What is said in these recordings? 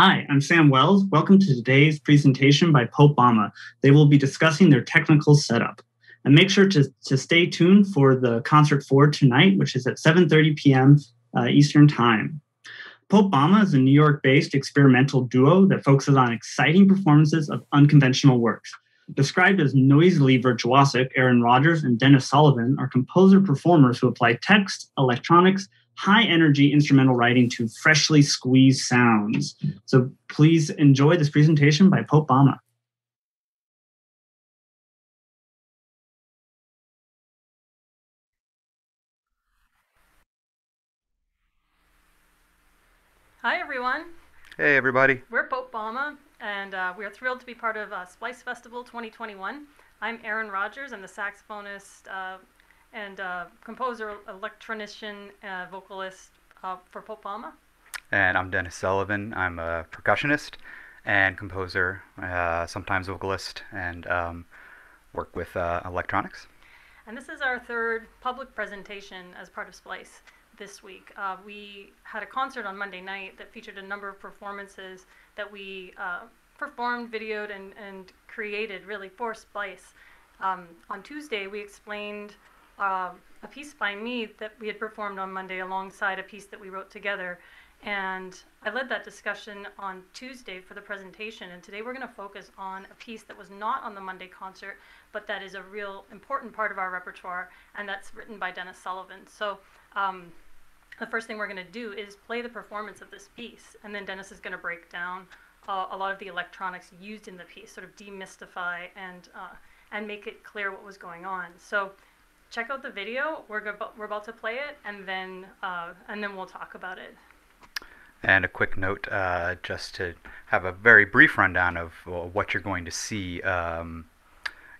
Hi, I'm Sam Wells. Welcome to today's presentation by Popebama. They will be discussing their technical setup. And make sure to, to stay tuned for the concert for tonight, which is at 7.30 p.m. Uh, Eastern Time. Popebama is a New York-based experimental duo that focuses on exciting performances of unconventional works. Described as noisily virtuosic, Erin Rogers and Dennis Sullivan are composer-performers who apply text, electronics, high energy instrumental writing to freshly squeezed sounds. So please enjoy this presentation by Popebama. Hi, everyone. Hey, everybody. We're Popebama, and uh, we are thrilled to be part of uh, Splice Festival 2021. I'm Erin Rogers. I'm the saxophonist uh, and uh, composer, electronician, uh, vocalist uh, for Popebama. And I'm Dennis Sullivan. I'm a percussionist and composer, sometimes vocalist, and um, work with electronics. And this is our third public presentation as part of Splice this week. Uh, we had a concert on Monday night that featured a number of performances that we uh, performed, videoed, and, and created really for Splice. Um, on Tuesday, we explained uh, a piece by me that we had performed on Monday alongside a piece that we wrote together. And I led that discussion on Tuesday for the presentation. And today we're going to focus on a piece that was not on the Monday concert, but that is a real important part of our repertoire, and that's written by Dennis Sullivan. So um, the first thing we're going to do is play the performance of this piece, and then Dennis is going to break down uh, a lot of the electronics used in the piece, sort of demystify and uh, and make it clear what was going on. So check out the video. We're go- we're about to play it, and then uh, and then we'll talk about it. And a quick note, uh, just to have a very brief rundown of what you're going to see. Um,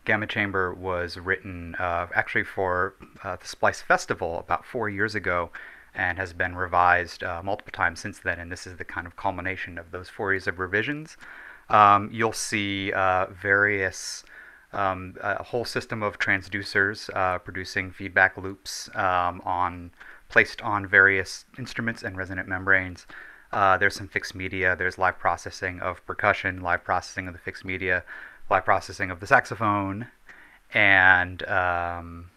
Gamma Chamber was written uh, actually for uh, the Splice Festival about four years ago and has been revised uh, multiple times since then. And this is the kind of culmination of those four years of revisions. Um, you'll see uh, various um, a whole system of transducers uh, producing feedback loops um, on placed on various instruments and resonant membranes. Uh, there's some fixed media. There's live processing of percussion, live processing of the fixed media, live processing of the saxophone, and um,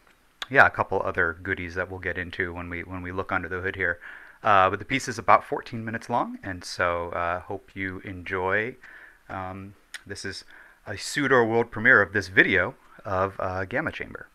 yeah, a couple other goodies that we'll get into when we when we look under the hood here. Uh, but the piece is about 14 minutes long, and so uh, hope you enjoy. Um, this is a pseudo world premiere of this video of uh, Gamma Chamber.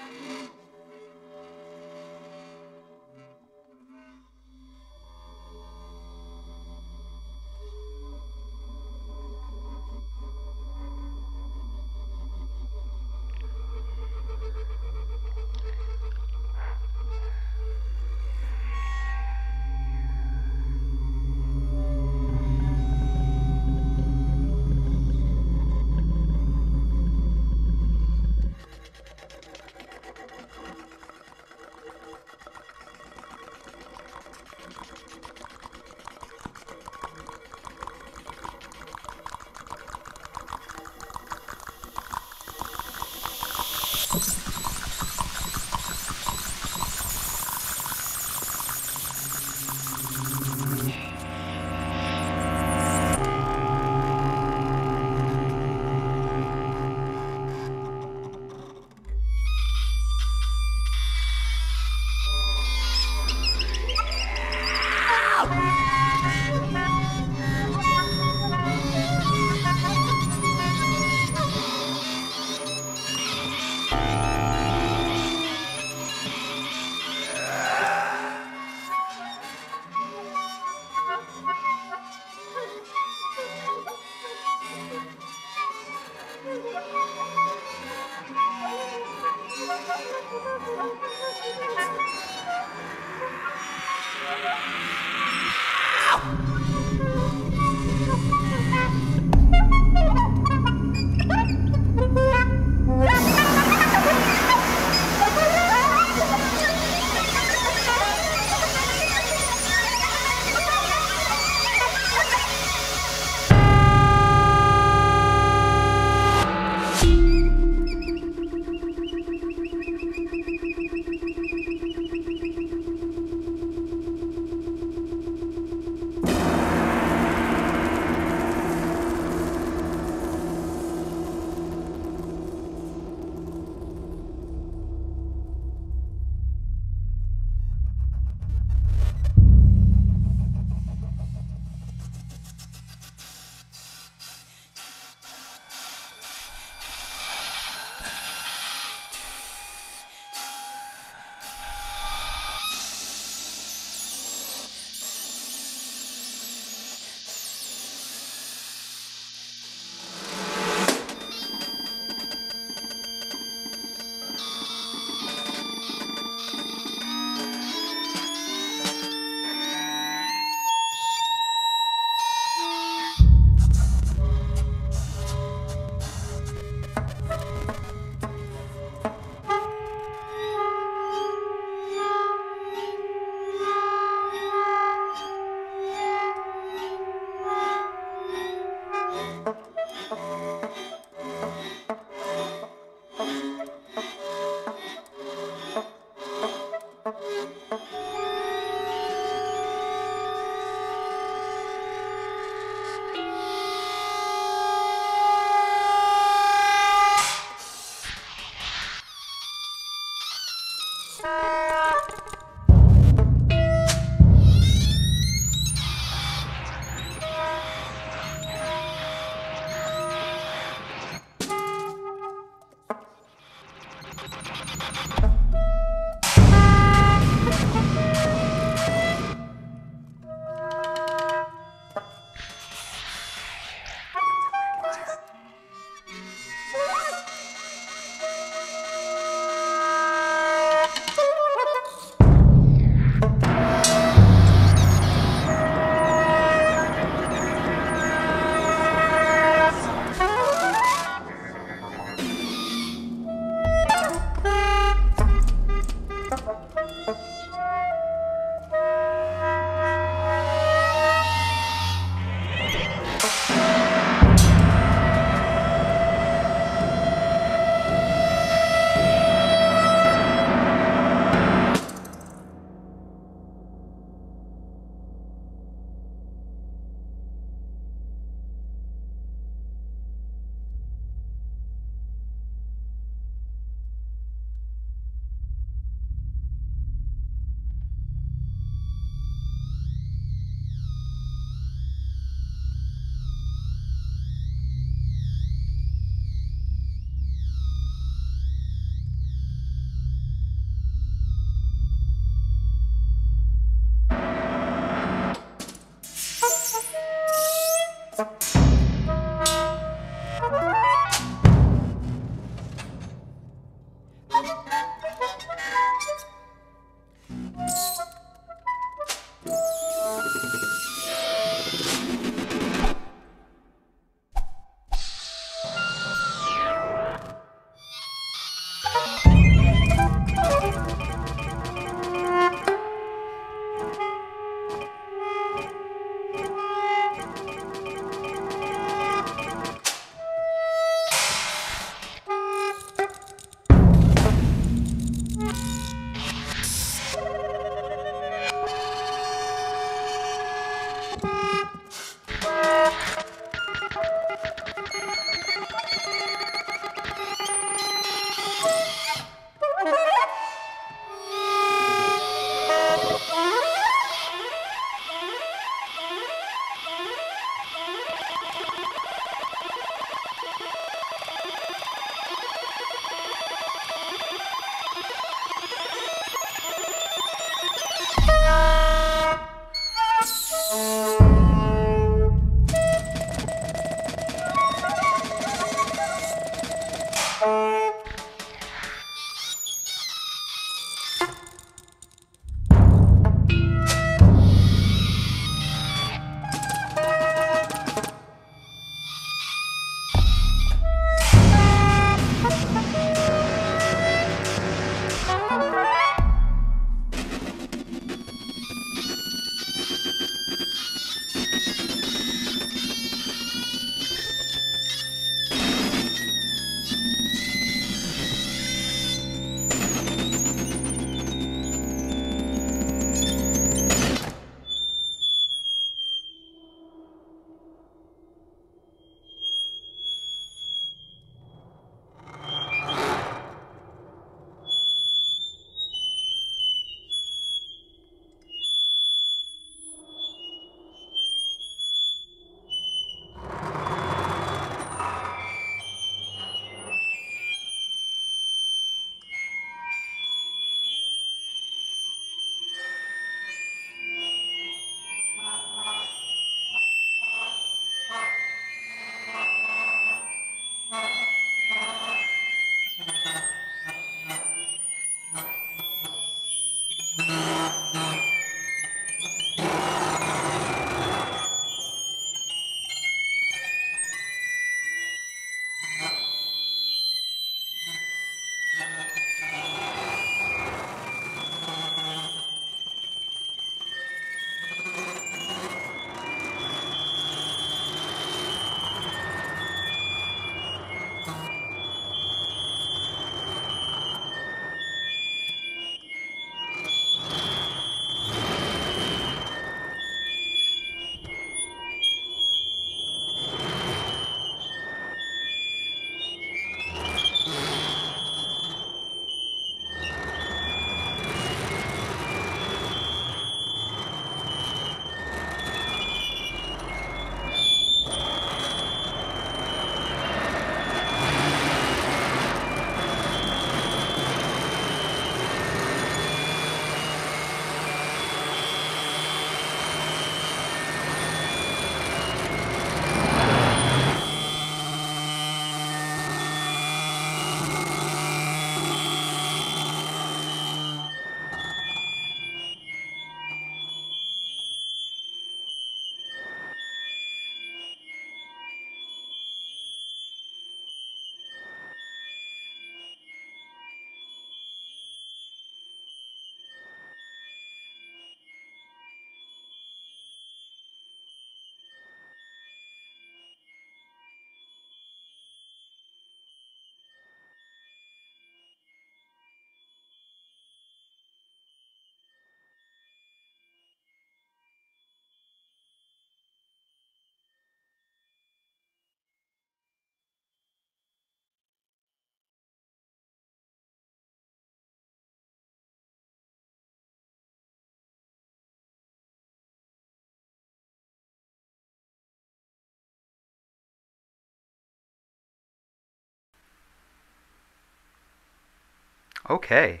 Okay,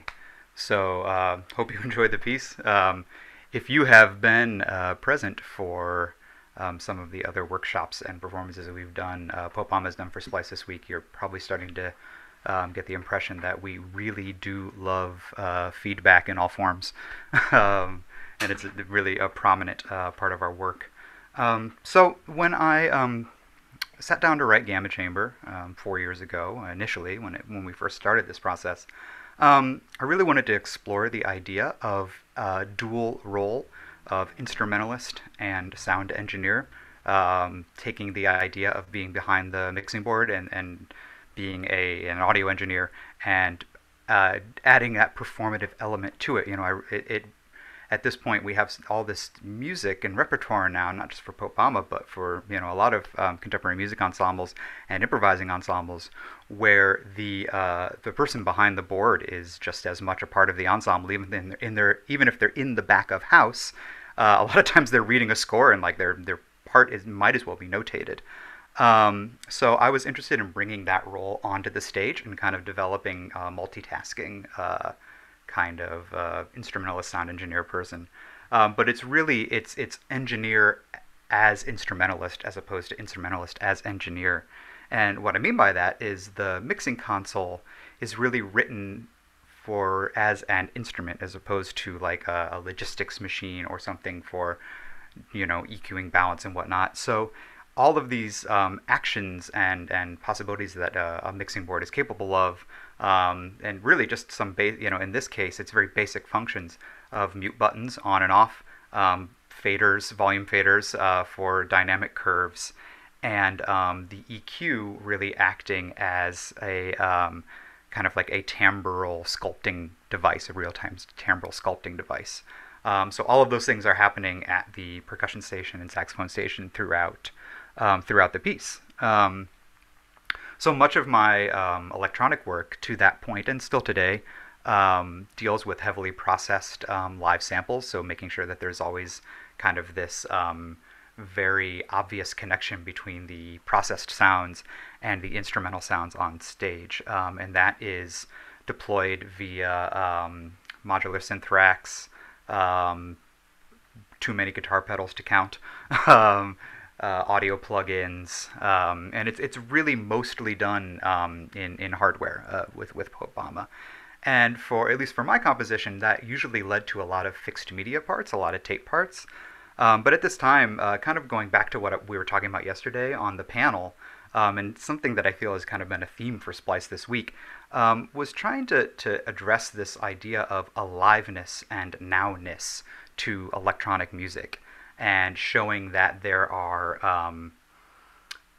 so uh, hope you enjoyed the piece. Um, if you have been uh, present for um, some of the other workshops and performances that we've done, uh, has done for Splice this week, you're probably starting to um, get the impression that we really do love uh, feedback in all forms, um, and it's really a prominent uh, part of our work. Um, so when I um, sat down to write Gamma Chamber um, four years ago, initially when it, when we first started this process, um, I really wanted to explore the idea of a dual role of instrumentalist and sound engineer, um, taking the idea of being behind the mixing board and, and being a, an audio engineer and uh, adding that performative element to it. You know, I, it, it at this point we have all this music and repertoire now, not just for Popebama, but for you know a lot of um, contemporary music ensembles and improvising ensembles, where the uh, the person behind the board is just as much a part of the ensemble, even in their, in their even if they're in the back of house. Uh, a lot of times they're reading a score and like their their part is might as well be notated. Um, so I was interested in bringing that role onto the stage and kind of developing uh, multitasking uh, kind of uh, instrumentalist sound engineer person. Um, but it's really it's it's engineer as instrumentalist as opposed to instrumentalist as engineer. And what I mean by that is the mixing console is really written for as an instrument as opposed to like a, a logistics machine or something for you know EQing balance and whatnot. So all of these um, actions and and possibilities that uh, a mixing board is capable of, um, and really just some base, you know, in this case, it's very basic functions of mute buttons on and off, um, faders, volume faders uh, for dynamic curves, and um, the EQ really acting as a um, kind of like a timbral sculpting device, a real-time timbral sculpting device. Um, so all of those things are happening at the percussion station and saxophone station throughout um, throughout the piece. Um, so much of my um, electronic work to that point and still today um, deals with heavily processed um, live samples. So making sure that there's always kind of this very obvious connection between the processed sounds and the instrumental sounds on stage, and that is deployed via modular synth racks, um, too many guitar pedals to count, um, uh, audio plugins, um, and it's it's really mostly done um, in in hardware uh, with with Popebama. And for at least for my composition, that usually led to a lot of fixed media parts, a lot of tape parts. Um, but at this time, uh, kind of going back to what we were talking about yesterday on the panel, um, and something that I feel has kind of been a theme for Splice this week, um, was trying to, to address this idea of aliveness and nowness to electronic music and showing that there are um,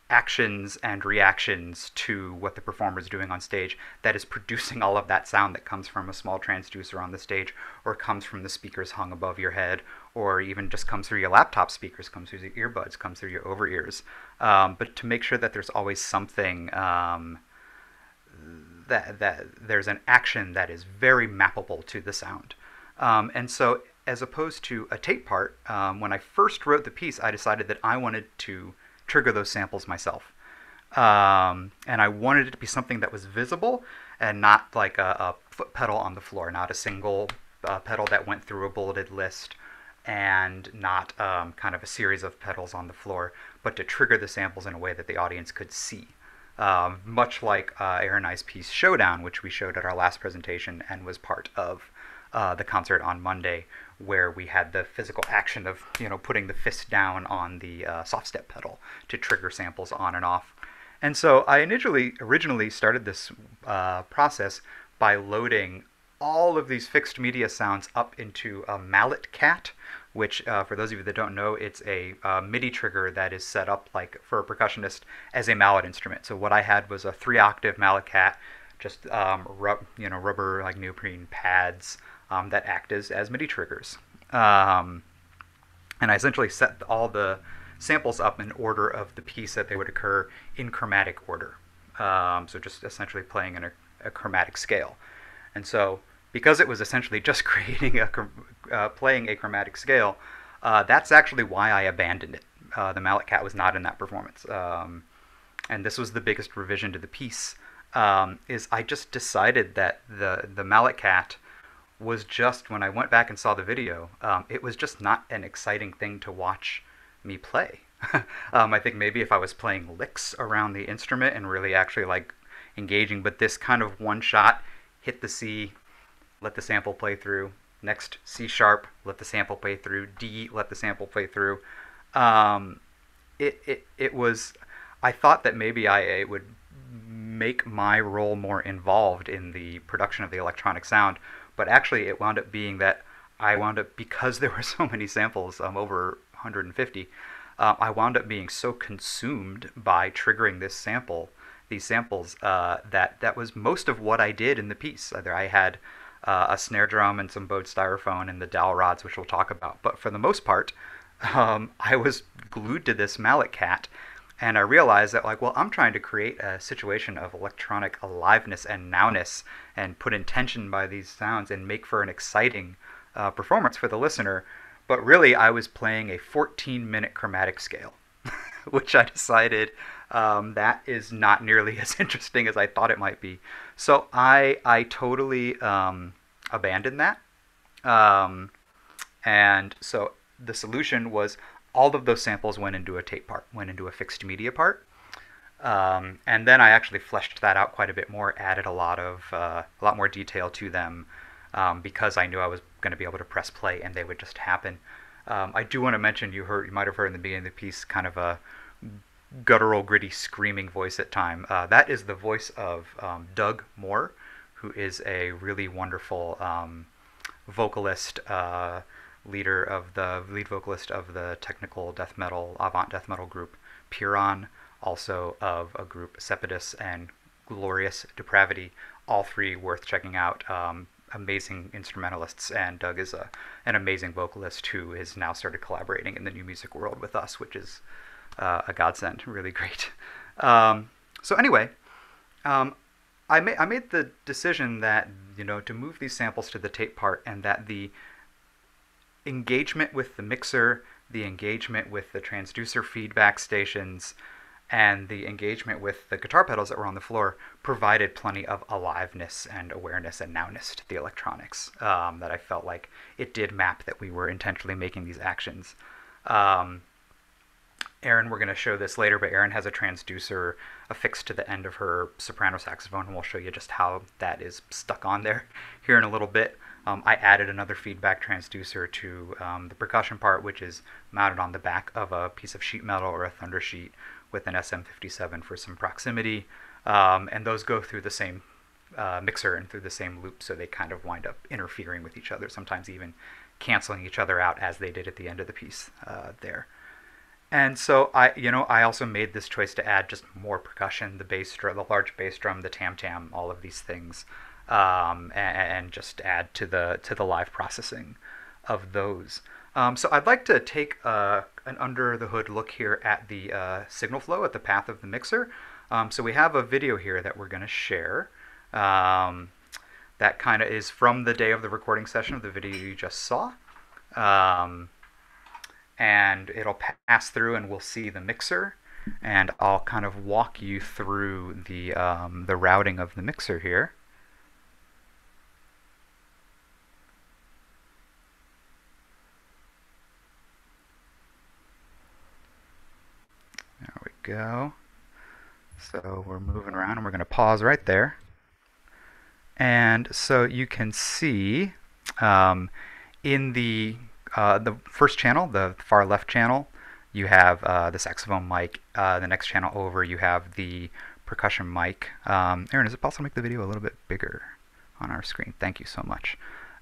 actions and reactions to what the performer is doing on stage that is producing all of that sound that comes from a small transducer on the stage or comes from the speakers hung above your head or even just comes through your laptop speakers comes through your earbuds comes through your over ears um, but to make sure that there's always something um, that that there's an action that is very mappable to the sound. Um, and so, as opposed to a tape part, um, when I first wrote the piece, I decided that I wanted to trigger those samples myself. Um, and I wanted it to be something that was visible and not like a, a foot pedal on the floor, not a single uh, pedal that went through a bulleted list and not um, kind of a series of pedals on the floor, but to trigger the samples in a way that the audience could see. Um, much like uh, Erin I's piece Showdown, which we showed at our last presentation and was part of uh, the concert on Monday, where we had the physical action of you know putting the fist down on the uh, SoftStep pedal to trigger samples on and off. And so I initially originally started this uh, process by loading all of these fixed media sounds up into a malletKAT, which, uh, for those of you that don't know, it's a uh, MIDI trigger that is set up like for a percussionist as a mallet instrument. So what I had was a three-octave malletKAT, just um, you know, rubber like neoprene pads um, that act as, as MIDI triggers. Um, and I essentially set all the samples up in order of the piece that they would occur in chromatic order. Um, so just essentially playing in a, a chromatic scale. And so because it was essentially just creating a uh, playing a chromatic scale, uh, that's actually why I abandoned it. Uh, the malletKAT was not in that performance, um, and this was the biggest revision to the piece. Um, is I just decided that the the malletKAT was just when I went back and saw the video, um, it was just not an exciting thing to watch me play. um, I think maybe if I was playing licks around the instrument and really actually like engaging, but this kind of one shot, hit the C, let the sample play through. Next, C sharp, let the sample play through. D, let the sample play through. Um, it, it, it was, I thought that maybe I would make my role more involved in the production of the electronic sound, but actually it wound up being that I wound up, because there were so many samples, um, over 150, uh, I wound up being so consumed by triggering this sample, these samples, uh, that that was most of what I did in the piece. Either I had uh, a snare drum and some bowed styrofoam and the dowel rods, which we'll talk about. But for the most part, um, I was glued to this malletKAT, and I realized that like, well, I'm trying to create a situation of electronic aliveness and nowness, and put intention by these sounds, and make for an exciting uh, performance for the listener. But really, I was playing a 14-minute chromatic scale, which I decided um, that is not nearly as interesting as I thought it might be. So I I totally um, abandoned that, um, and so the solution was all of those samples went into a tape part, went into a fixed media part. Um, and then I actually fleshed that out quite a bit more, added a lot of uh, a lot more detail to them um, because I knew I was going to be able to press play and they would just happen. Um, I do want to mention you heard you might have heard in the beginning of the piece kind of a guttural, gritty, screaming voice at time. Uh, that is the voice of um, Doug Moore, who is a really wonderful um, vocalist, uh, leader of the lead vocalist of the technical death metal avant death metal group Pyrrhon also of a group Seputus and Glorious Depravity, all three worth checking out. Um, amazing instrumentalists, and Doug is a, an amazing vocalist who has now started collaborating in the new music world with us, which is uh, a godsend. Really great. Um, so anyway, um, I, I made the decision that you know to move these samples to the tape part, and that the engagement with the mixer, the engagement with the transducer feedback stations, and the engagement with the guitar pedals that were on the floor provided plenty of aliveness and awareness and nowness to the electronics um, that I felt like it did map that we were intentionally making these actions. Um, Erin, we're going to show this later, but Erin has a transducer affixed to the end of her soprano saxophone, and we'll show you just how that is stuck on there here in a little bit. Um, I added another feedback transducer to um, the percussion part, which is mounted on the back of a piece of sheet metal or a thunder sheet with an SM57 for some proximity. Um, and those go through the same uh, mixer and through the same loop, so they kind of wind up interfering with each other, sometimes even canceling each other out as they did at the end of the piece uh, there. And so I, you know, I also made this choice to add just more percussion, the bass drum, the large bass drum, the tam tam, all of these things, um, and, and, just add to the to the live processing of those. Um, so I'd like to take uh, an under the hood look here at the uh, signal flow, at the path of the mixer. Um, so we have a video here that we're going to share. Um, that kind of is from the day of the recording session of the video you just saw. Um, and it'll pass through and we'll see the mixer. And I'll kind of walk you through the, um, the routing of the mixer here. Go. So we're moving around and we're going to pause right there. And so you can see um, in the, uh, the first channel, the far left channel, you have uh, the saxophone mic. Uh, the next channel over, you have the percussion mic. Um, Erin, is it possible to make the video a little bit bigger on our screen? Thank you so much.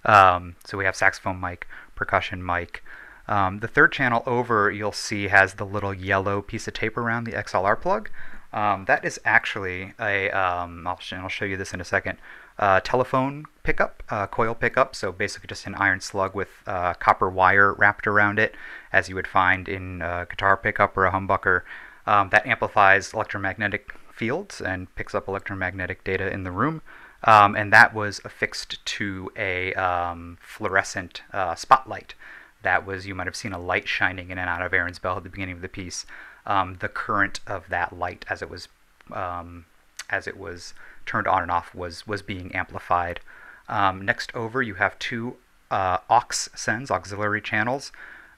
Um, so we have saxophone mic, percussion mic, um, the third channel over, you'll see, has the little yellow piece of tape around the XLR plug. Um, that is actually a, um, I'll, sh- I'll, show you this in a second, uh, telephone pickup, uh, coil pickup. So basically just an iron slug with uh, copper wire wrapped around it, as you would find in a guitar pickup or a humbucker. Um, that amplifies electromagnetic fields and picks up electromagnetic data in the room. Um, and that was affixed to a um, fluorescent uh, spotlight that was you might have seen a light shining in and out of Erin's bell at the beginning of the piece. Um, the current of that light as it was um, as it was turned on and off was was being amplified. Um, next over, you have two uh, aux sends, auxiliary channels,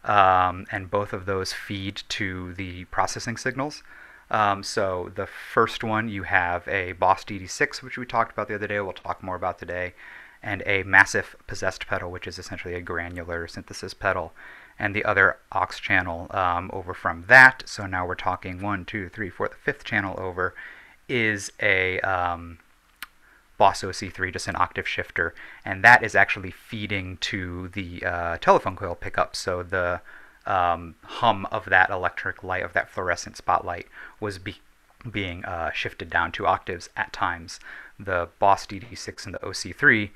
um, and both of those feed to the processing signals. Um, so the first one, you have a Boss DD6, which we talked about the other day. We'll talk more about today and a massive possessed pedal, which is essentially a granular synthesis pedal, and the other aux channel um, over from that. So now we're talking one, two, three, four, the fifth channel over is a um, Boss OC3, just an octave shifter, and that is actually feeding to the uh, telephone coil pickup. So the um, hum of that electric light, of that fluorescent spotlight, was be- being uh, shifted down two octaves at times. The Boss DD6 and the OC3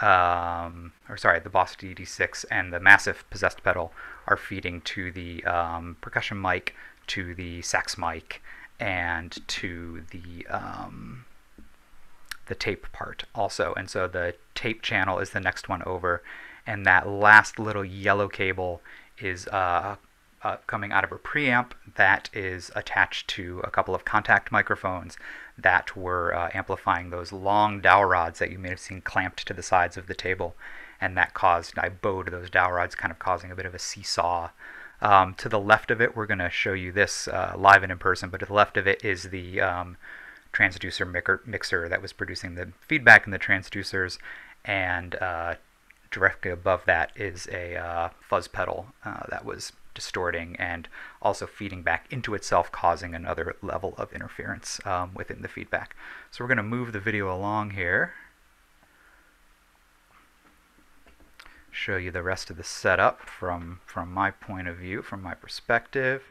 um, or sorry, the Boss DD6 and the massive possessed pedal are feeding to the um, percussion mic, to the sax mic, and to the um, the tape part also. And so the tape channel is the next one over, and that last little yellow cable is uh, uh, coming out of a preamp that is attached to a couple of contact microphones that were uh, amplifying those long dowel rods that you may have seen clamped to the sides of the table. And that caused, I bowed those dowel rods, kind of causing a bit of a seesaw Um, to the left of it, we're going to show you this uh, live and in person, but to the left of it is the um, transducer mixer, that was producing the feedback in the transducers, and uh, directly above that is a uh, fuzz pedal uh, that was distorting and also feeding back into itself, causing another level of interference um, within the feedback. So we're going to move the video along here. show you the rest of the setup from from my point of view, from my perspective.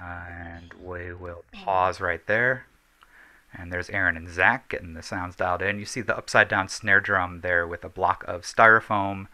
And we will pause right there. And there's Erin and Zach getting the sounds dialed in. You see the upside down snare drum there with a block of styrofoam.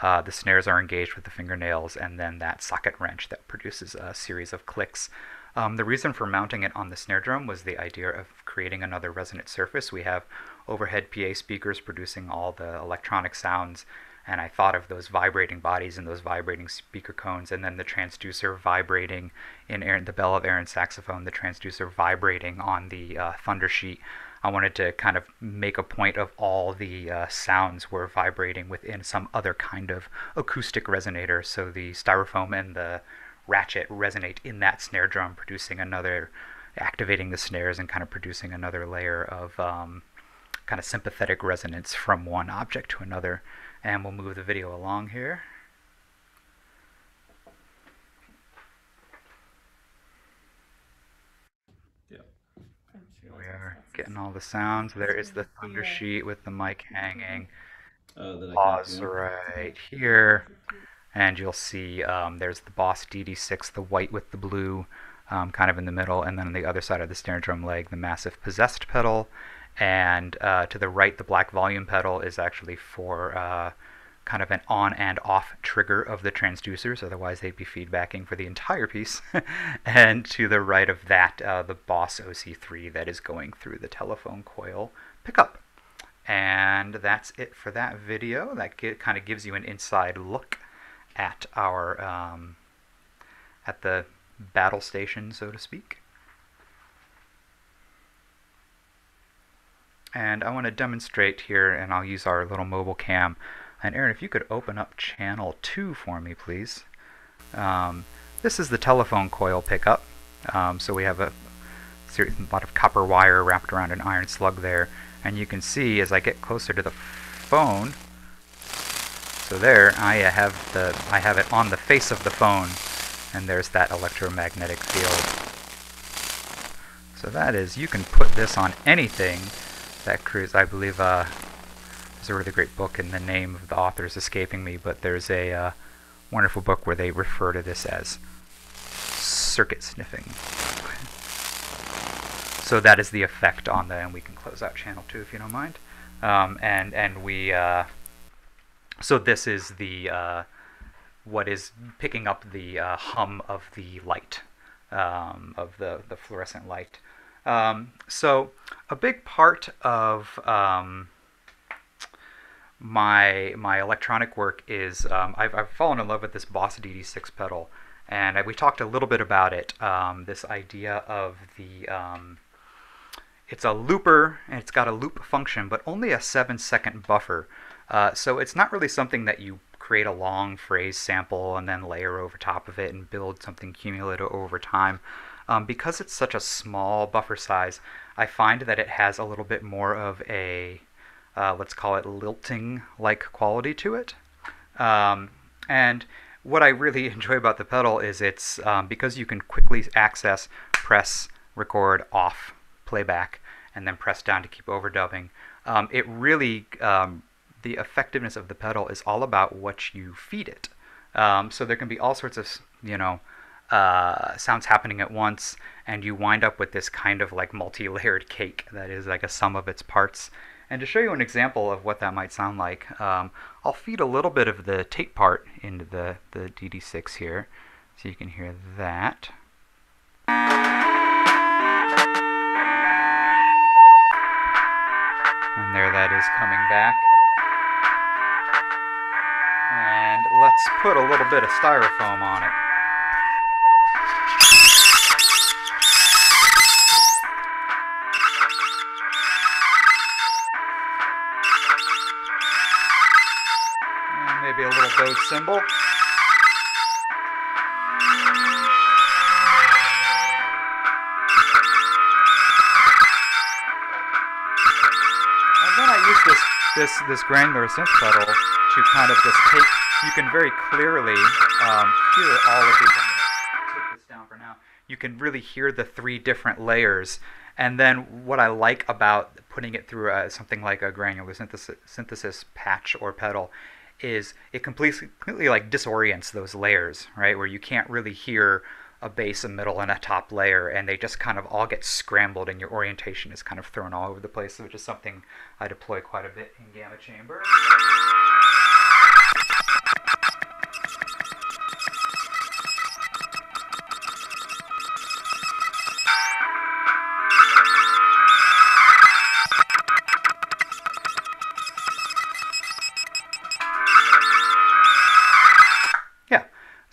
Uh, the snares are engaged with the fingernails, and then that socket wrench that produces a series of clicks. Um, the reason for mounting it on the snare drum was the idea of creating another resonant surface. We have overhead PA speakers producing all the electronic sounds and I thought of those vibrating bodies and those vibrating speaker cones, and then the transducer vibrating in Erin, the bell of Erin's saxophone, the transducer vibrating on the uh, thunder sheet. I wanted to kind of make a point of all the uh, sounds were vibrating within some other kind of acoustic resonator. So the styrofoam and the ratchet resonate in that snare drum, producing another, activating the snares and kind of producing another layer of um, kind of sympathetic resonance from one object to another. And we'll move the video along here. Yeah. Here we are getting all the sounds. There is the thunder sheet with the mic hanging. Uh, Pause right here. And you'll see um, there's the Boss DD6, the white with the blue, um, kind of in the middle. And then on the other side of the snare drum leg, the massive possessed pedal. And uh, to the right, the black volume pedal is actually for uh, kind of an on and off trigger of the transducers, otherwise they'd be feedbacking for the entire piece. and to the right of that, uh, the Boss OC3 that is going through the telephone coil pickup. And that's it for that video. That kind of gives you an inside look at our um, at the battle station, so to speak. And I want to demonstrate here, and I'll use our little mobile cam. And Erin, if you could open up channel 2 for me, please. Um, this is the telephone coil pickup. Um, so we have a, a lot of copper wire wrapped around an iron slug there. And you can see as I get closer to the phone, so there I have the I have it on the face of the phone, and there's that electromagnetic field. So that is, you can put this on anything that cruise. I believe uh, a really great book, and the name of the author is escaping me, but there's a uh, wonderful book where they refer to this as circuit sniffing. So that is the effect on the, and we can close out channel two if you don't mind. Um, and and we, uh, so this is the uh, what is picking up the uh, hum of the light, um, of the the fluorescent light. Um, so a big part of um, my my electronic work is um, I've, I've fallen in love with this Boss DD6 pedal, and I, we talked a little bit about it. Um, this idea of the um, it's a looper and it's got a loop function, but only a seven second buffer. Uh, so it's not really something that you create a long phrase sample and then layer over top of it and build something cumulative over time. Um, because it's such a small buffer size, I find that it has a little bit more of a, uh, let's call it lilting like quality to it. Um, and what I really enjoy about the pedal is it's um, because you can quickly access, press, record, off, playback, and then press down to keep overdubbing. Um, it really, um, the effectiveness of the pedal is all about what you feed it. Um, so there can be all sorts of, you know, uh, sounds happening at once, and you wind up with this kind of like multi-layered cake that is like a sum of its parts. And to show you an example of what that might sound like, um, I'll feed a little bit of the tape part into the, the DD6 here, so you can hear that. And there that is coming back. And let's put a little bit of styrofoam on it. third cymbal. And then I use this, this, this granular synth pedal to kind of just take, you can very clearly um, hear all of these, take this down for now, you can really hear the three different layers. And then what I like about putting it through a, something like a granular synthesis, synthesis patch or pedal is it completely, completely like disorients those layers, right? Where you can't really hear a base, a middle, and a top layer, and they just kind of all get scrambled, and your orientation is kind of thrown all over the place, which is something I deploy quite a bit in Gamma Chamber.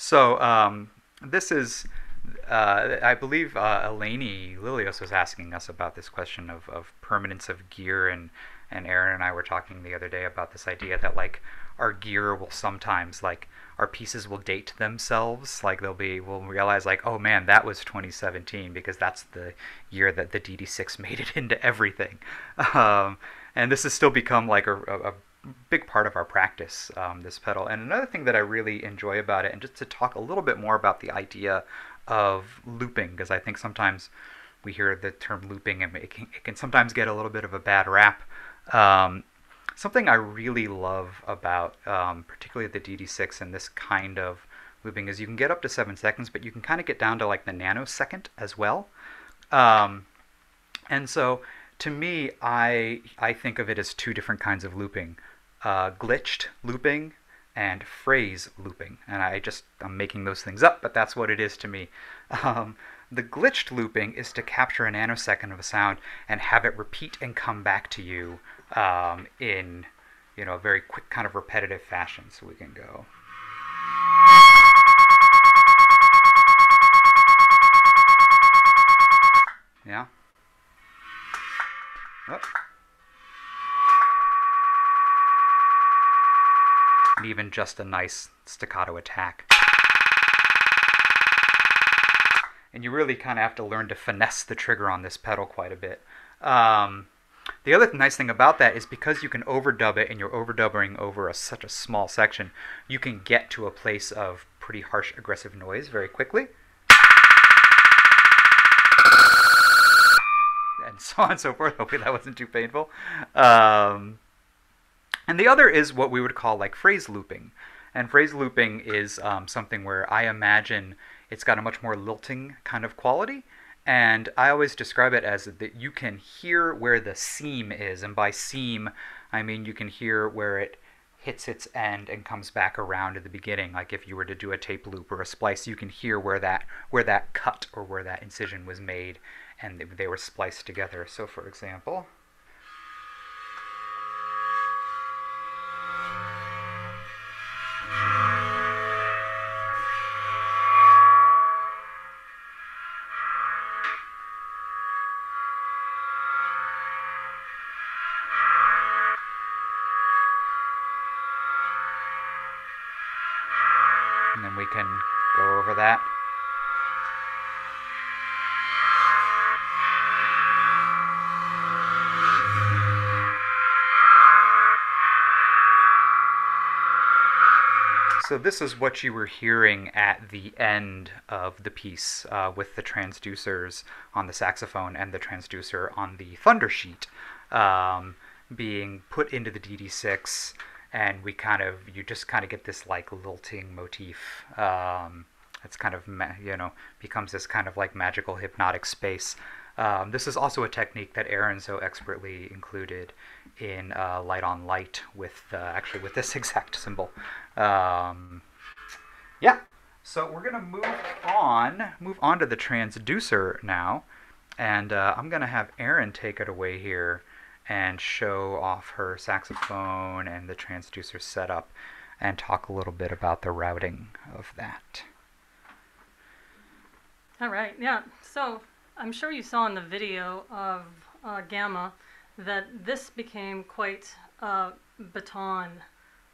So um, this is, uh, I believe, uh, Eleni Lilios was asking us about this question of, of permanence of gear, and and Erin and I were talking the other day about this idea that like our gear will sometimes like our pieces will date themselves. Like they'll be we'll realize like oh man that was 2017 because that's the year that the dd6 made it into everything. Um, and this has still become like a, a, a big part of our practice, um, this pedal. And another thing that I really enjoy about it, and just to talk a little bit more about the idea of looping, because I think sometimes we hear the term looping and it can, it can sometimes get a little bit of a bad rap. Um, something I really love about um, particularly the DD6 and this kind of looping is you can get up to seven seconds, but you can kind of get down to like the nanosecond as well. Um, and so to me, I I think of it as two different kinds of looping: uh, glitched looping and phrase looping. And I just I'm making those things up, but that's what it is to me. Um, the glitched looping is to capture a nanosecond of a sound and have it repeat and come back to you um, in you know a very quick kind of repetitive fashion. So we can go. Yeah. Oh. And even just a nice staccato attack. And you really kind of have to learn to finesse the trigger on this pedal quite a bit. Um, the other nice thing about that is because you can overdub it and you're overdubbing over a, such a small section, you can get to a place of pretty harsh aggressive noise very quickly. and so on and so forth. Hopefully that wasn't too painful. Um, and the other is what we would call like phrase looping. And phrase looping is um, something where I imagine it's got a much more lilting kind of quality. And I always describe it as that you can hear where the seam is. And by seam, I mean you can hear where it hits its end and comes back around at the beginning. Like if you were to do a tape loop or a splice, you can hear where that where that cut or where that incision was made and they were spliced together. So for example, So this is what you were hearing at the end of the piece uh, with the transducers on the saxophone and the transducer on the thunder sheet um, being put into the DD6 and we kind of you just kind of get this like lilting motif um, it's kind of you know becomes this kind of like magical hypnotic space um, this is also a technique that Erin so expertly included in uh, Light on Light with uh, actually with this exact cymbal. Um, yeah, so we're gonna move on, move on to the transducer now, and uh, I'm gonna have Erin take it away here and show off her saxophone and the transducer setup and talk a little bit about the routing of that. All right, yeah. So I'm sure you saw in the video of uh, Gamma that this became quite uh, baton.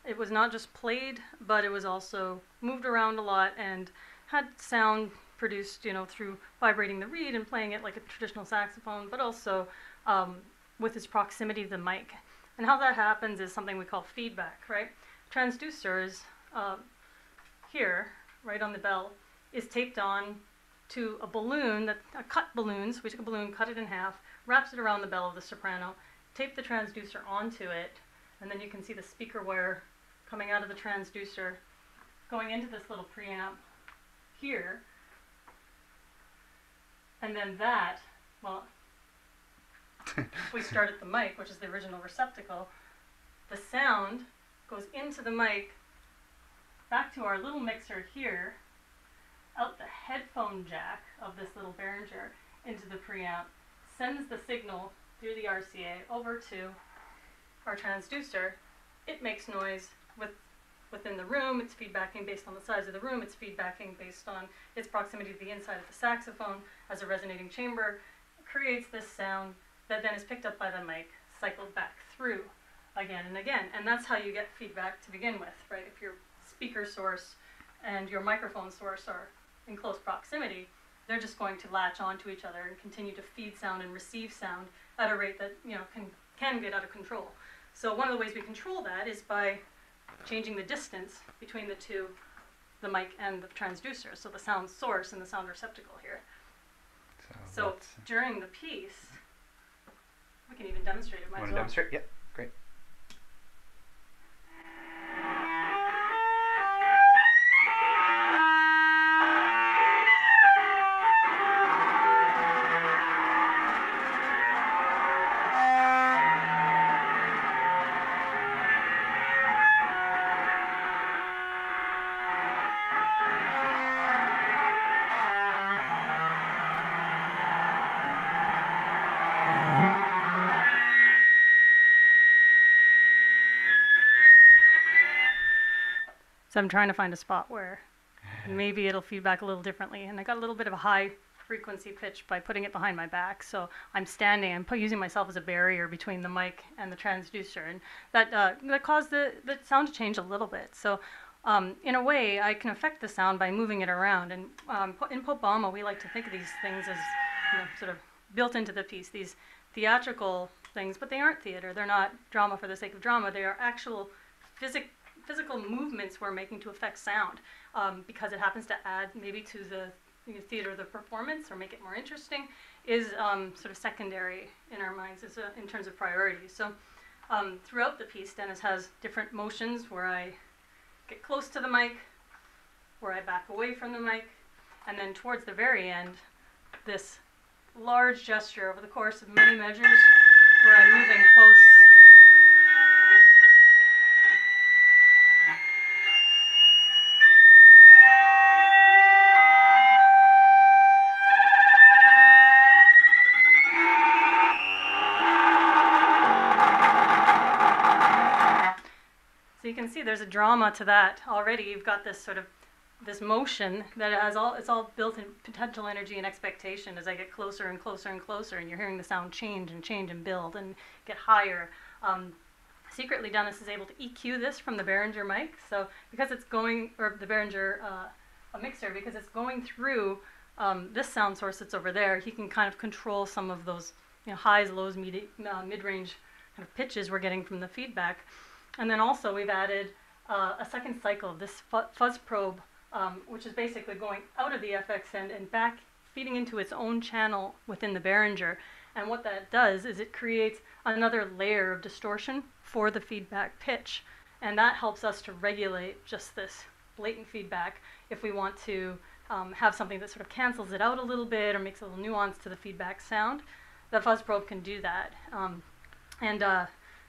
It was not just played, but it was also moved around a lot and had sound produced, you know, through vibrating the reed and playing it like a traditional saxophone, but also um, with its proximity to the mic. And how that happens is something we call feedback, right? Transducers uh, here, right on the bell, is taped on to a balloon that a cut balloons. We took a balloon, cut it in half, wraps it around the bell of the soprano, tape the transducer onto it, and then you can see the speaker wire coming out of the transducer, going into this little preamp here, and then that, well, we start at the mic, which is the original receptacle, the sound goes into the mic, back to our little mixer here, out the headphone jack of this little Behringer into the preamp, sends the signal through the RCA over to our transducer. It makes noise with within the room. It's feedbacking based on the size of the room. It's feedbacking based on its proximity to the inside of the saxophone as a resonating chamber. It creates this sound that then is picked up by the mic, cycled back through again and again. And that's how you get feedback to begin with, right? If your speaker source and your microphone source are in close proximity, they're just going to latch onto each other and continue to feed sound and receive sound at a rate that you know can can get out of control. So one of the ways we control that is by changing the distance between the two, the mic and the transducer, so the sound source and the sound receptacle here. So let's- during the piece, we can even demonstrate it. Might Want to well. demonstrate? Yep, So I'm trying to find a spot where maybe it'll feedback a little differently. And I got a little bit of a high frequency pitch by putting it behind my back. So I'm standing, I'm using myself as a barrier between the mic and the transducer. And that, uh, that caused the, the sound to change a little bit. So um, in a way, I can affect the sound by moving it around. And um, in Popebama, we like to think of these things as you know, sort of built into the piece, these theatrical things, but they aren't theater. They're not drama for the sake of drama. They are actual physic- physical movements we're making to affect sound um, because it happens to add maybe to the you know, theater of the performance or make it more interesting is um, sort of secondary in our minds is, uh, in terms of priorities. So um, throughout the piece, Dennis has different motions where I get close to the mic, where I back away from the mic, and then towards the very end, this large gesture over the course of many measures where I'm moving close. There's a drama to that already. You've got this sort of this motion that has all it's all built in potential energy and expectation as I get closer and closer and closer, and you're hearing the sound change and change and build and get higher. Um, secretly, Dennis is able to EQ this from the Behringer mic. So because it's going or the Behringer uh, a mixer because it's going through um, this sound source that's over there, he can kind of control some of those you know, highs, lows, mid uh, mid-range kind of pitches we're getting from the feedback. And then also we've added uh, a second cycle of this fu- fuzz probe, um, which is basically going out of the FX end and back, feeding into its own channel within the Behringer. And what that does is it creates another layer of distortion for the feedback pitch. And that helps us to regulate just this blatant feedback if we want to um, have something that sort of cancels it out a little bit or makes a little nuance to the feedback sound. The fuzz probe can do that. Um, and uh,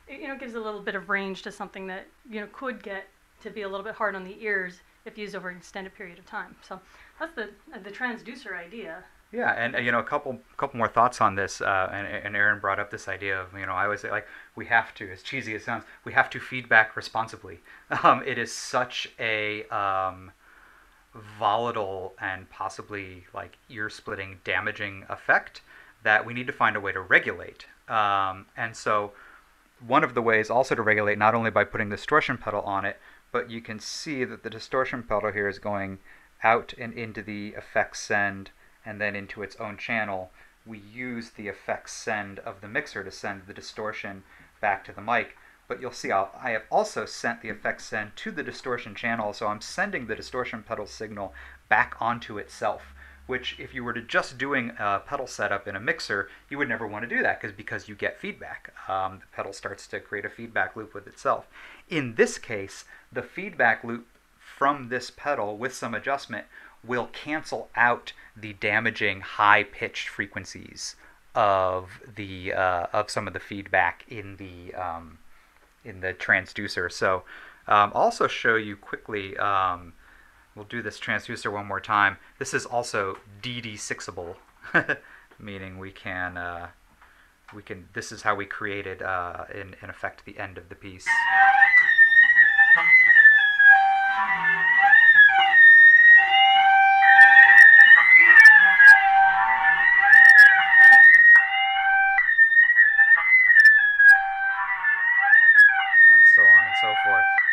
it, you know gives a little bit of range to something that you know could get to be a little bit hard on the ears if used over an extended period of time. So that's the the transducer idea. Yeah, and uh, you know, a couple couple more thoughts on this. Uh, and, and Erin brought up this idea of you know, I always say like we have to, as cheesy as it sounds, we have to feedback responsibly. Um, it is such a um, volatile and possibly like ear splitting, damaging effect that we need to find a way to regulate. Um, and so, one of the ways also to regulate not only by putting the distortion pedal on it, but you can see that the distortion pedal here is going out and into the effects send and then into its own channel. We use the effects send of the mixer to send the distortion back to the mic. But you'll see I'll, I have also sent the effects send to the distortion channel, so I'm sending the distortion pedal signal back onto itself which if you were to just doing a pedal setup in a mixer, you would never want to do that because because you get feedback. Um, the pedal starts to create a feedback loop with itself. In this case, the feedback loop from this pedal with some adjustment will cancel out the damaging high-pitched frequencies of the uh, of some of the feedback in the um, in the transducer. So um, I'll also show you quickly. Um, we'll do this transducer one more time. This is also DD6able, meaning we can uh, we can. This is how we created uh, in in effect the end of the piece. And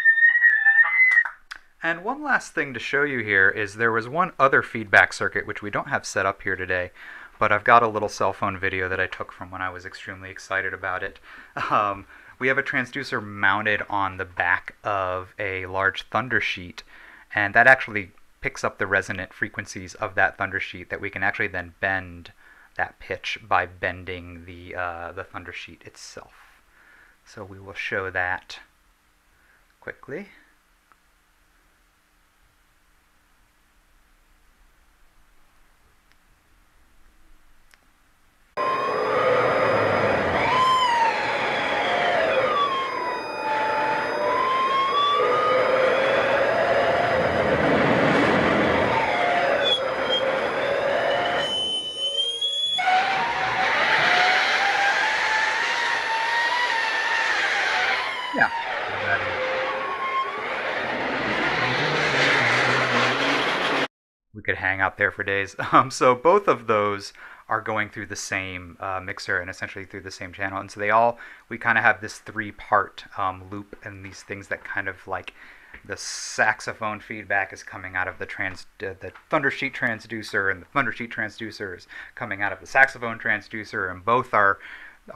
one last thing to show you here is there was one other feedback circuit which we don't have set up here today, but I've got a little cell phone video that I took from when I was extremely excited about it. Um, we have a transducer mounted on the back of a large thunder sheet, and that actually picks up the resonant frequencies of that thunder sheet that we can actually then bend that pitch by bending the, uh, the thunder sheet itself. So we will show that quickly. Hang out there for days. Um, so both of those are going through the same uh, mixer and essentially through the same channel. And so they all, we kind of have this three part um, loop and these things that kind of like the saxophone feedback is coming out of the trans uh, the Thundersheet transducer and the Thundersheet transducer is coming out of the saxophone transducer and both are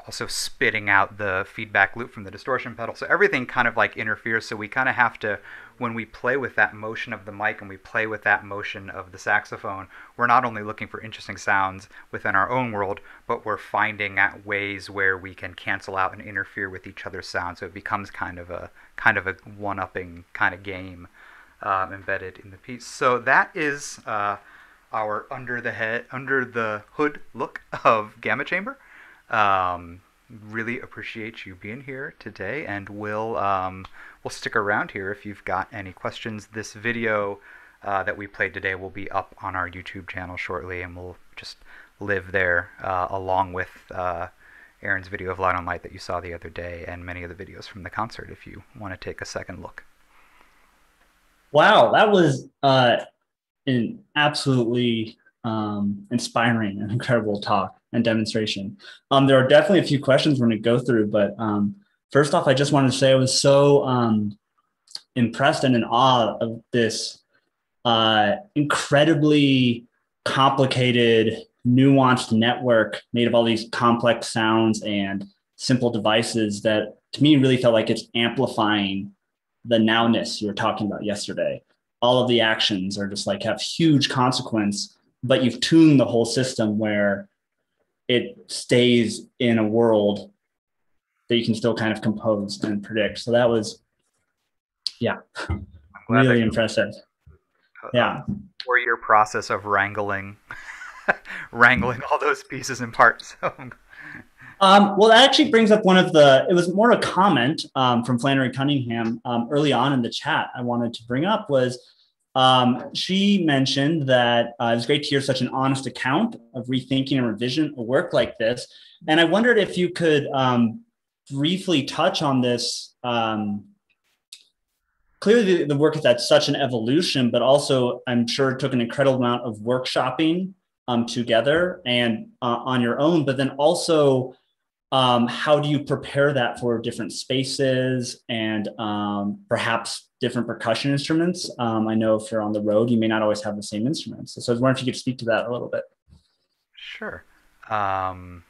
also spitting out the feedback loop from the distortion pedal. So everything kind of like interferes. So we kind of have to, when we play with that motion of the mic and we play with that motion of the saxophone, we're not only looking for interesting sounds within our own world, but we're finding out ways where we can cancel out and interfere with each other's sound. So it becomes kind of a kind of a one-upping kind of game um, embedded in the piece. So that is uh, our under the head, under the hood look of Gamma Chamber. Um, really appreciate you being here today, and we'll um, we'll stick around here if you've got any questions. This video uh, that we played today will be up on our YouTube channel shortly, and we'll just live there uh, along with uh, Erin's video of Light on Light that you saw the other day, and many of the videos from the concert. If you want to take a second look. Wow, that was uh, an absolutely um, inspiring and incredible talk and demonstration. Um, there are definitely a few questions we're going to go through, but um, first off, I just wanted to say I was so um, impressed and in awe of this uh, incredibly complicated, nuanced network made of all these complex sounds and simple devices that to me really felt like it's amplifying the nowness you were talking about yesterday. All of the actions are just like have huge consequence, but you've tuned the whole system where it stays in a world that you can still kind of compose and predict. So that was, yeah, really impressive. Uh, yeah. Four year process of wrangling, wrangling all those pieces and parts. um, well, that actually brings up one of the, it was more a comment um, from Flannery Cunningham um, early on in the chat I wanted to bring up was um, she mentioned that uh, it was great to hear such an honest account of rethinking and revision a work like this. And I wondered if you could um, briefly touch on this. Um, clearly, the, the, work is at such an evolution, but also I'm sure it took an incredible amount of workshopping um, together and uh, on your own, but then also um, how do you prepare that for different spaces and um, perhaps different percussion instruments? Um, I know if you're on the road, you may not always have the same instruments. So I was wondering if you could speak to that a little bit. Sure. Um,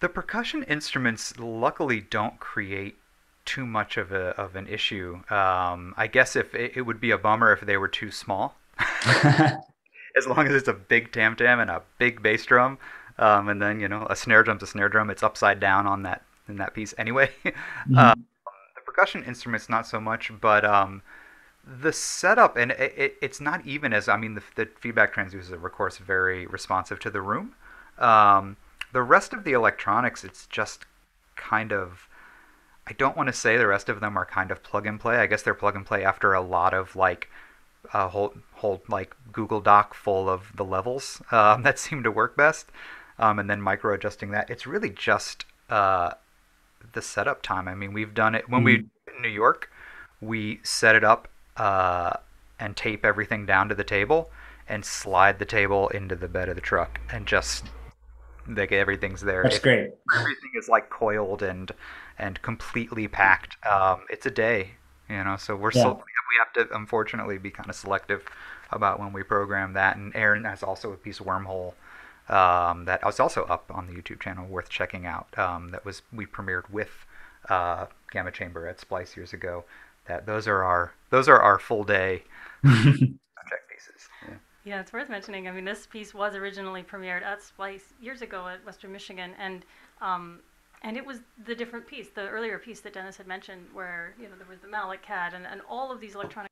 The percussion instruments luckily don't create too much of a of an issue. Um, I guess if it, it, would be a bummer if they were too small. as long as it's a big tam tam and a big bass drum, um, and then you know a snare drum's a snare drum. It's upside down on that in that piece anyway. Mm-hmm. Um, the percussion instruments not so much, but um, the setup and it, it, it's not even as I mean the, the feedback transducers are of course very responsive to the room. Um, the rest of the electronics, it's just kind of I don't want to say the rest of them are kind of plug and play. I guess they're plug and play after a lot of like a whole whole like Google Doc full of the levels um, that seem to work best, um, and then micro adjusting that. It's really just uh, the setup time. I mean, we've done it when mm. we in New York. We set it up uh, and tape everything down to the table and slide the table into the bed of the truck and just like everything's there. That's great. Everything is like coiled and and completely packed. Um, it's a day, you know. So we're yeah. so, we have to unfortunately be kind of selective about when we program that. And Erin has also a piece of wormhole um, that was also up on the YouTube channel, worth checking out. Um, that was we premiered with uh, Gamma Chamber at Splice years ago. That those are our those are our full day subject pieces. Yeah. yeah, it's worth mentioning. I mean, this piece was originally premiered at Splice years ago at Western Michigan, and um, and it was the different piece, the earlier piece that Dennis had mentioned, where you know there was the malletKAT, and, and all of these electronic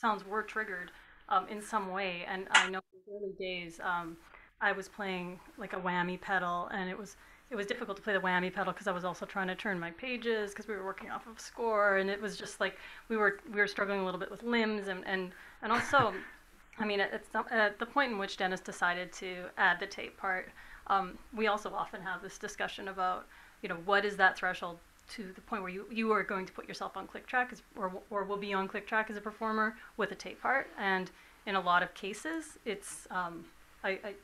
sounds were triggered um, in some way. And I know in the early days, um, I was playing like a whammy pedal, and it was it was difficult to play the whammy pedal because I was also trying to turn my pages because we were working off of score, and it was just like we were we were struggling a little bit with limbs, and and and also, I mean, at, at the point in which Dennis decided to add the tape part, um, we also often have this discussion about you know, what is that threshold to the point where you, you are going to put yourself on click track as, or, or will be on click track as a performer with a tape part. And in a lot of cases, it's, um, I, I,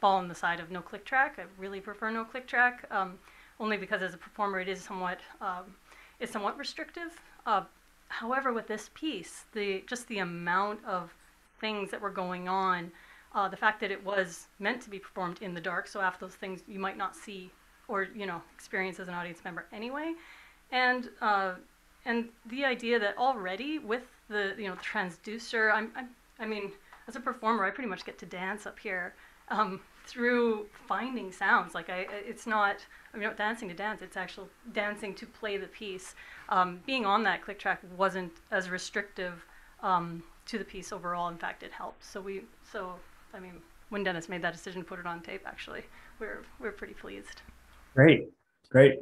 fall on the side of no click track. I really prefer no click track, um, only because as a performer, it is somewhat, um, it's somewhat restrictive. Uh, however, with this piece, the, just the amount of things that were going on, uh, the fact that it was meant to be performed in the dark, so after those things you might not see or you know experience as an audience member anyway, and uh, and the idea that already with the you know the transducer, I'm, I'm I mean as a performer, I pretty much get to dance up here um, through finding sounds. Like I, it's not I'm not dancing to dance. It's actual dancing to play the piece. Um, being on that click track wasn't as restrictive um, to the piece overall. In fact, it helped. So we so I mean when Dennis made that decision to put it on tape, actually, we're we're pretty pleased. Great, great.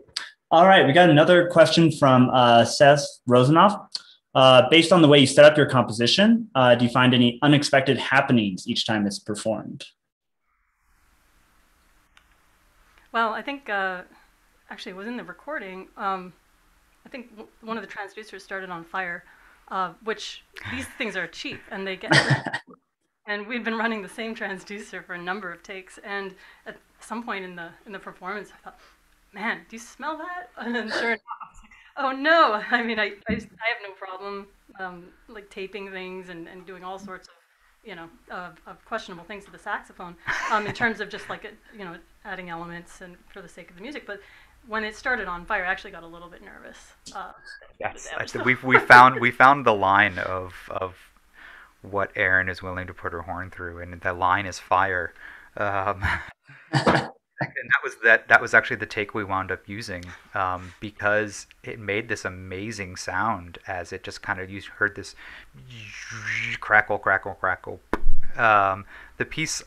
All right, we got another question from uh, Seth Rosenoff. Uh, based on the way you set up your composition, uh, do you find any unexpected happenings each time it's performed? Well, I think uh, actually it was in the recording. Um, I think w- one of the transducers started on fire, uh, which these things are cheap and they get. and we'd been running the same transducer for a number of takes. And at some point in the in the performance, I thought, "Man, do you smell that?" And then sure enough, I was like, "Oh no!" I mean, I I, I have no problem um, like taping things and, and doing all sorts of you know of, of questionable things to the saxophone um, in terms of just like a, you know adding elements and for the sake of the music, but when it started on fire, I actually got a little bit nervous. Uh, yes, we we found we found the line of of what Erin is willing to put her horn through, and the line is fire. Um, and that was that. That was actually the take we wound up using um, because it made this amazing sound as it just kind of you heard this crackle, crackle, crackle. Um, the piece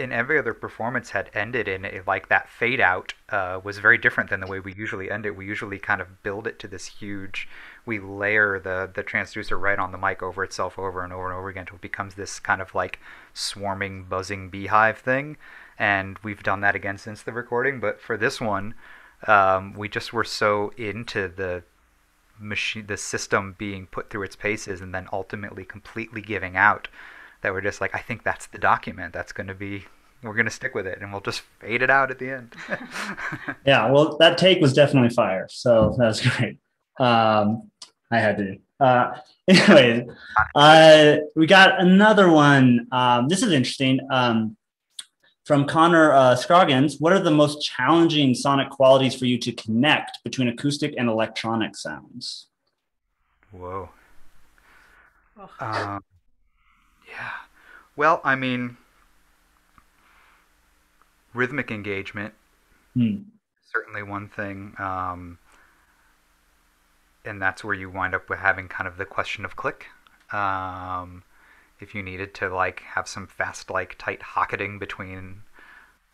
in every other performance had ended in a, like that fade out uh, was very different than the way we usually end it. We usually kind of build it to this huge. We layer the the transducer right on the mic over itself over and over and over again until it becomes this kind of like swarming, buzzing beehive thing. And we've done that again since the recording. But for this one, um, we just were so into the machine, the system being put through its paces, and then ultimately completely giving out that we're just like, I think that's the document. That's going to be, we're going to stick with it and we'll just fade it out at the end. yeah. Well, that take was definitely fire. So that's great. Um, I had to. Uh, anyway, uh, we got another one. Um, this is interesting. Um, from Connor uh, Scroggins, what are the most challenging sonic qualities for you to connect between acoustic and electronic sounds? Whoa. Oh. Um, yeah. Well, I mean, rhythmic engagement Hmm. certainly one thing. Um, and that's where you wind up with having kind of the question of click. Um, if you needed to like have some fast, like tight hocketing between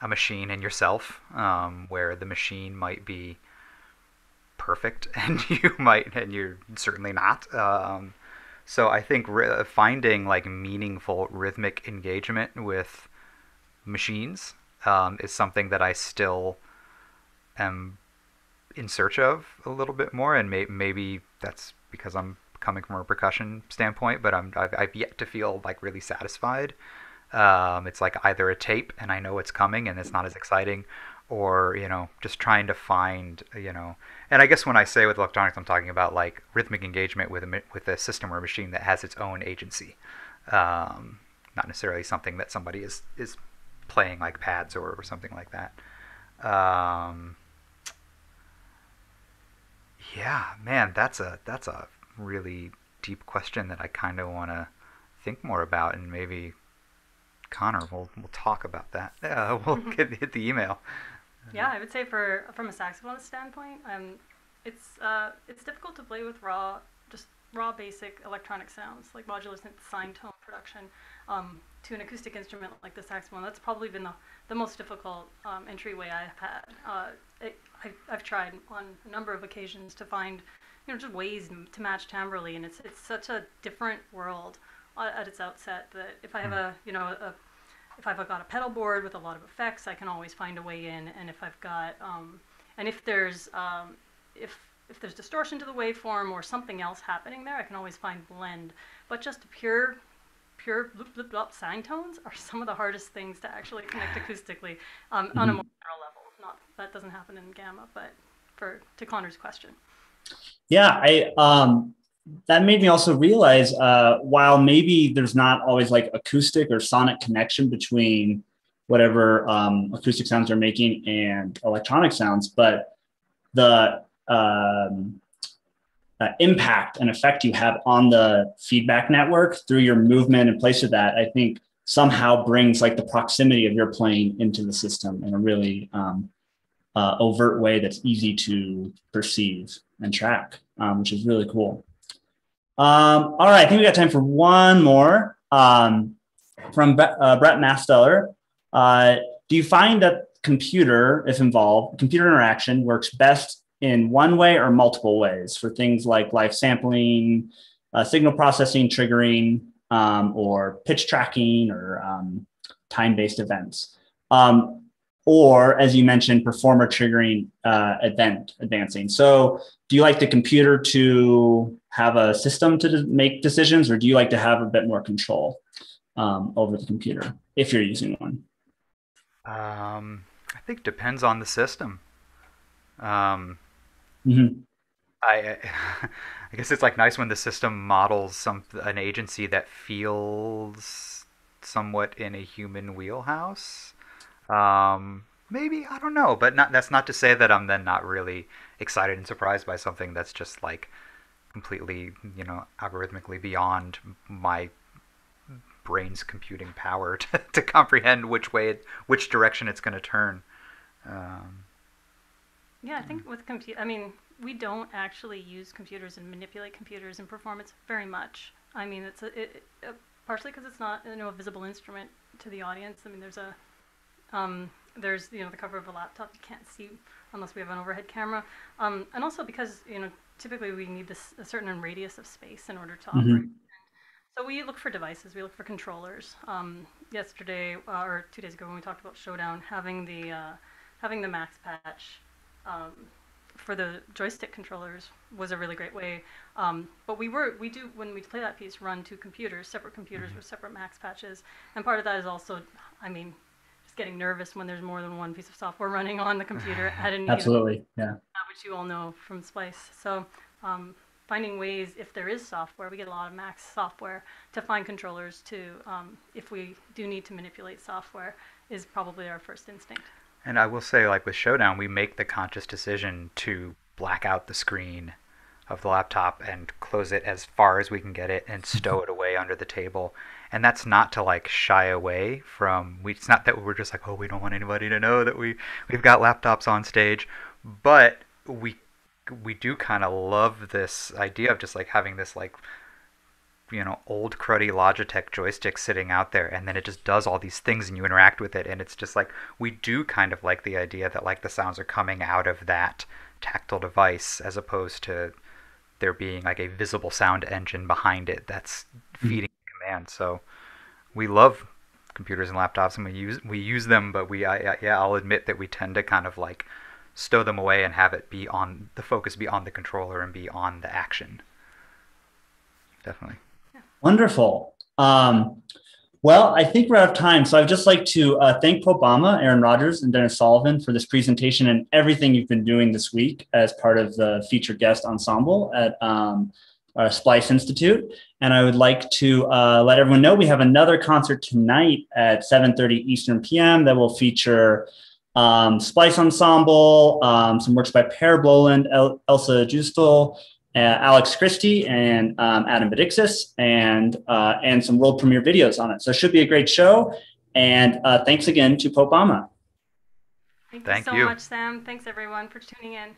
a machine and yourself, um, where the machine might be perfect and you might, and you're certainly not. Um, so I think finding like meaningful rhythmic engagement with machines um, is something that I still am in search of a little bit more, and may- maybe that's because I'm coming from a percussion standpoint, but I'm I've, I've yet to feel like really satisfied. Um, it's like either a tape and I know it's coming and it's not as exciting, or you know just trying to find you know. And I guess when I say with electronics, I'm talking about like rhythmic engagement with a with a system or a machine that has its own agency, um, not necessarily something that somebody is is playing like pads or, or something like that. Um, yeah, man, that's a that's a really deep question that I kind of want to think more about, and maybe Connor will will talk about that. Uh, we'll get, hit the email. Yeah, I would say for from a saxophone standpoint, um, it's uh, it's difficult to play with raw, just raw basic electronic sounds like modular synth sine tone production um, to an acoustic instrument like the saxophone. That's probably been the, the most difficult um, entryway I've had. Uh, it, I, I've tried on a number of occasions to find, you know, just ways to match timbrally, and it's it's such a different world uh, at its outset that if I have a you know a if I've got a pedal board with a lot of effects, I can always find a way in. And if I've got, um, and if there's, um, if if there's distortion to the waveform or something else happening there, I can always find blend. But just pure, pure bloop bloop bloop sine tones are some of the hardest things to actually connect acoustically um, on a more general level. Not that doesn't happen in gamma, but for to Connor's question. Yeah, I um that made me also realize uh while maybe there's not always like acoustic or sonic connection between whatever um acoustic sounds they're making and electronic sounds, but the um uh, impact and effect you have on the feedback network through your movement and place of that, I think somehow brings like the proximity of your playing into the system in a really um, uh, overt way that's easy to perceive and track, um, which is really cool. Um, all right, I think we got time for one more um, from Be- uh, Brett Masteller. Uh, do you find that computer, if involved, computer interaction works best in one way or multiple ways for things like live sampling, uh, signal processing, triggering, um, or pitch tracking or um, time-based events? Um, or as you mentioned, performer triggering uh, event advancing. So do you like the computer to have a system to make decisions, or do you like to have a bit more control um, over the computer if you're using one? Um, I think depends on the system. Um, Mhm. I I guess it's like nice when the system models some an agency that feels somewhat in a human wheelhouse. Um, maybe I don't know, but not that's not to say that I'm then not really excited and surprised by something that's just like completely, you know, algorithmically beyond my brain's computing power to, to comprehend which way it, which direction it's going to turn. Um, Yeah, I think with compute, I mean, we don't actually use computers and manipulate computers in performance very much. I mean, it's a, it, it, uh, partially because it's not you know a visible instrument to the audience. I mean, there's a um, there's you know the cover of a laptop you can't see unless we have an overhead camera, um, and also because you know typically we need this a certain radius of space in order to Mhm. operate. So we look for devices. We look for controllers. Um, yesterday uh, or two days ago when we talked about Showdown, having the uh, having the max patch um, for the joystick controllers was a really great way. Um, but we were we do when we play that piece run two computers, separate computers with separate max patches, and part of that is also, I mean, getting nervous when there's more than one piece of software running on the computer at any given Absolutely. Yeah. uh, which you all know from Splice. So um, finding ways, if there is software, we get a lot of Mac software, to find controllers to, um, if we do need to manipulate software, is probably our first instinct. And I will say, like with Showdown, we make the conscious decision to black out the screen of the laptop and close it as far as we can get it and stow it away under the table. And that's not to like shy away from we it's not that we're just like, oh, we don't want anybody to know that we we've got laptops on stage, but we we do kind of love this idea of just like having this like you know old cruddy Logitech joystick sitting out there and then it just does all these things and you interact with it and it's just like we do kind of like the idea that like the sounds are coming out of that tactile device as opposed to there being like a visible sound engine behind it that's mm-hmm. feeding mm-hmm. so we love computers and laptops and we use we use them but we I, yeah I'll admit that we tend to kind of like stow them away and have it be on the focus be on the controller and be on the action definitely Wonderful. Um, well, I think we're out of time. So I'd just like to uh, thank Pope Bama, Erin Rogers, and Dennis Sullivan for this presentation and everything you've been doing this week as part of the featured guest ensemble at um, our Splice Institute. And I would like to uh, let everyone know we have another concert tonight at 7.30 Eastern PM that will feature um, Splice Ensemble, um, some works by Per Bloland, El- Elsa Justel, uh, Alex Christie and um, Adam Vidiksis, and uh, and some world premiere videos on it. So it should be a great show. And uh, thanks again to Popebama. Thank, Thank you so you. much, Sam. Thanks everyone for tuning in.